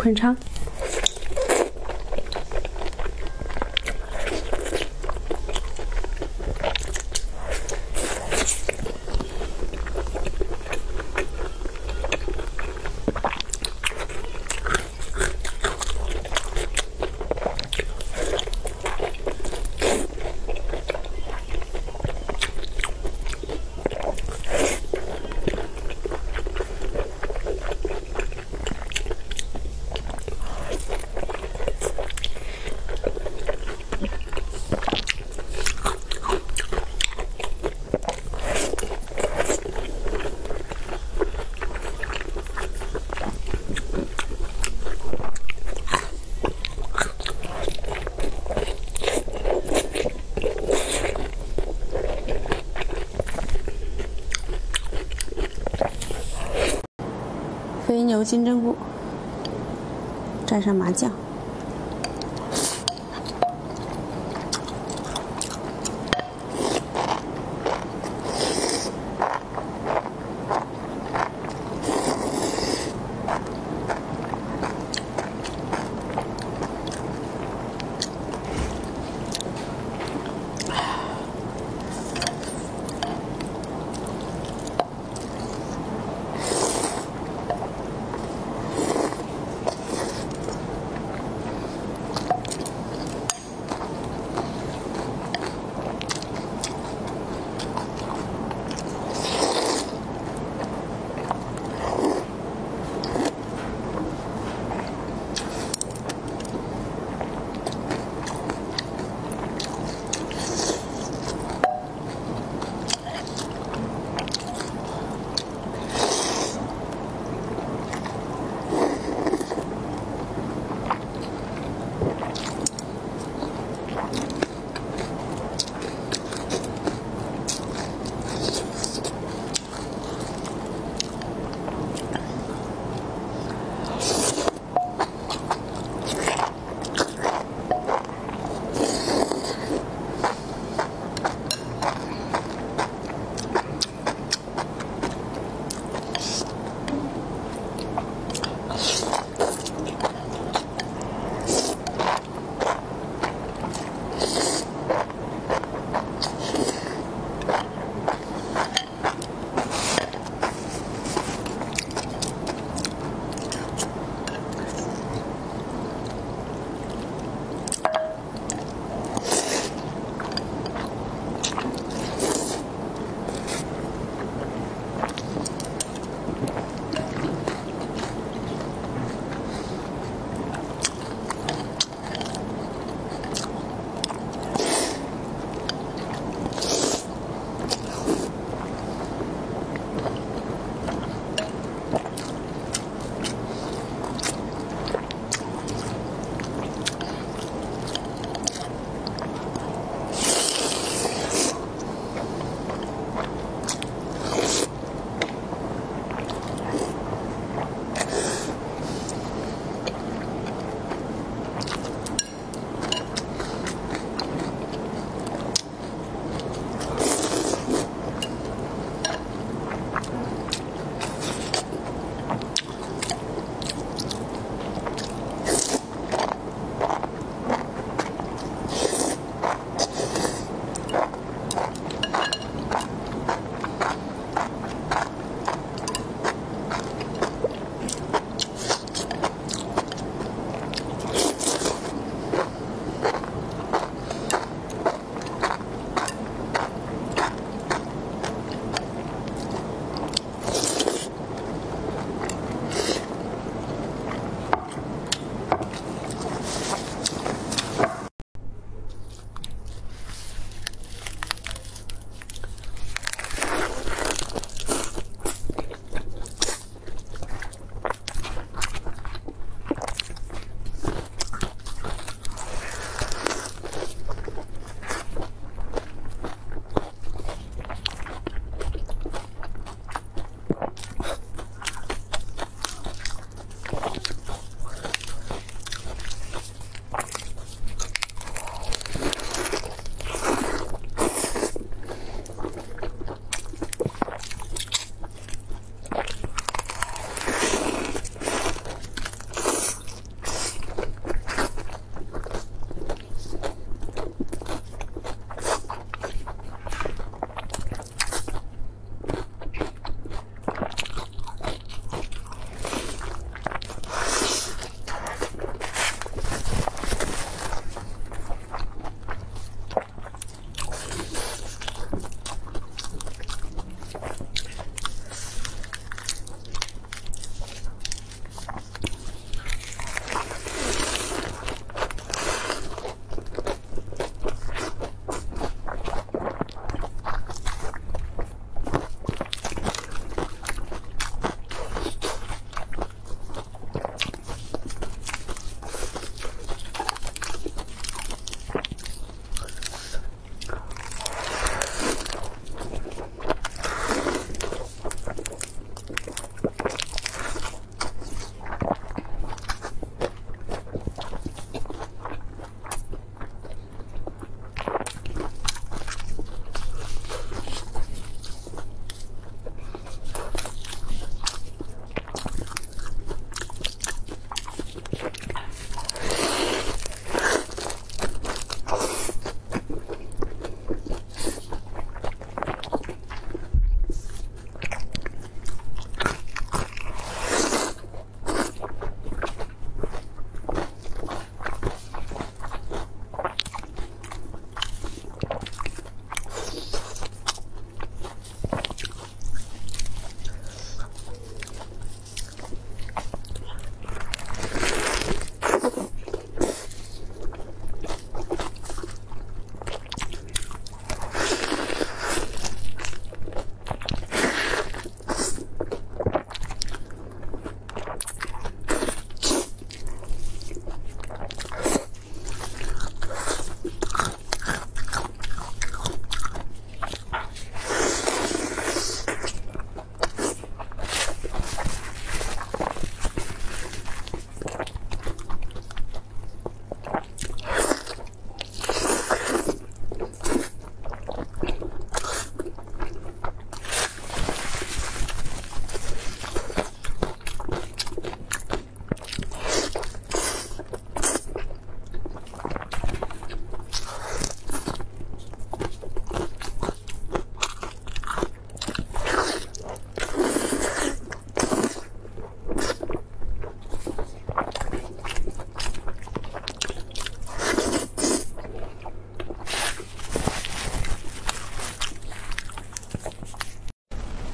昆昌。金针菇，蘸上麻酱。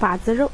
把子肉。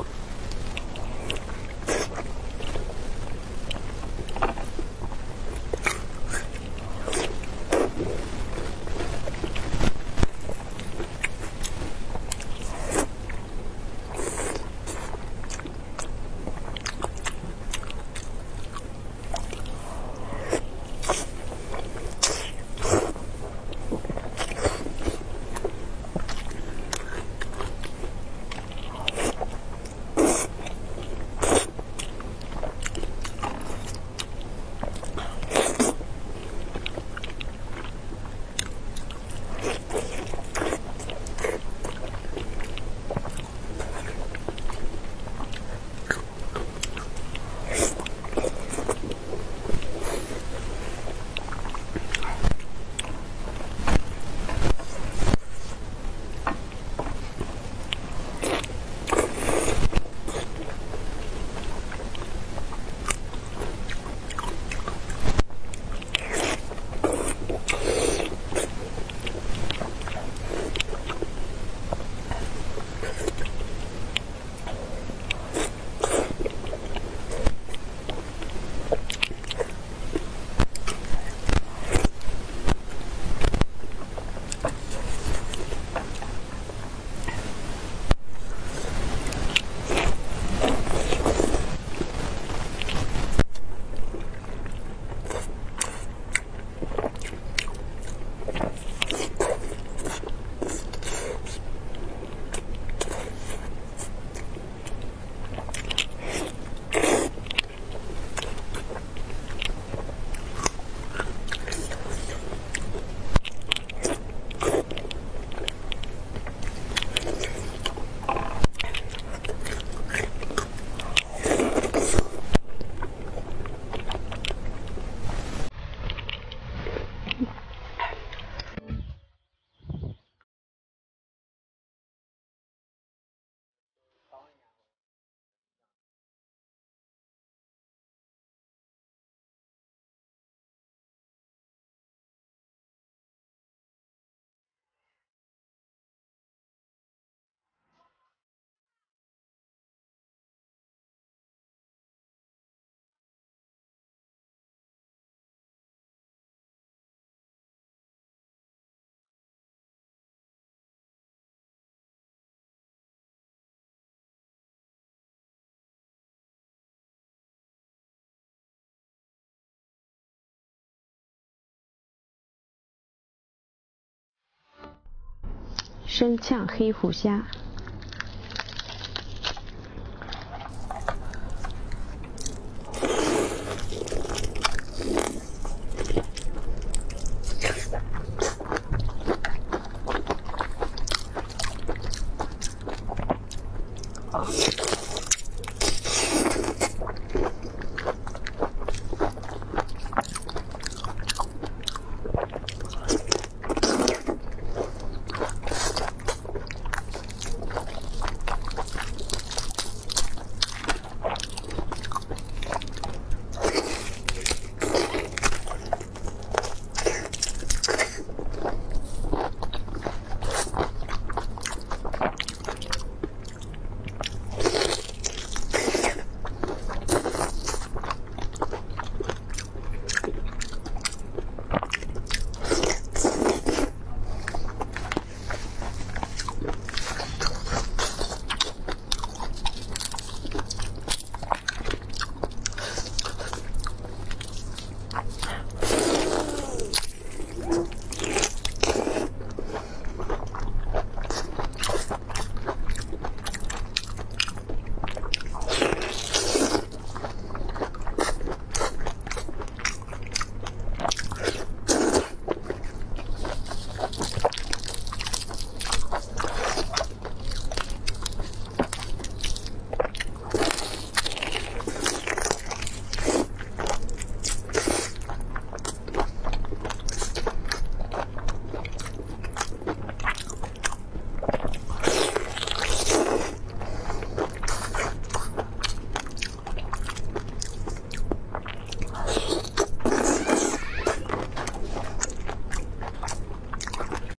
生呛黑虎虾。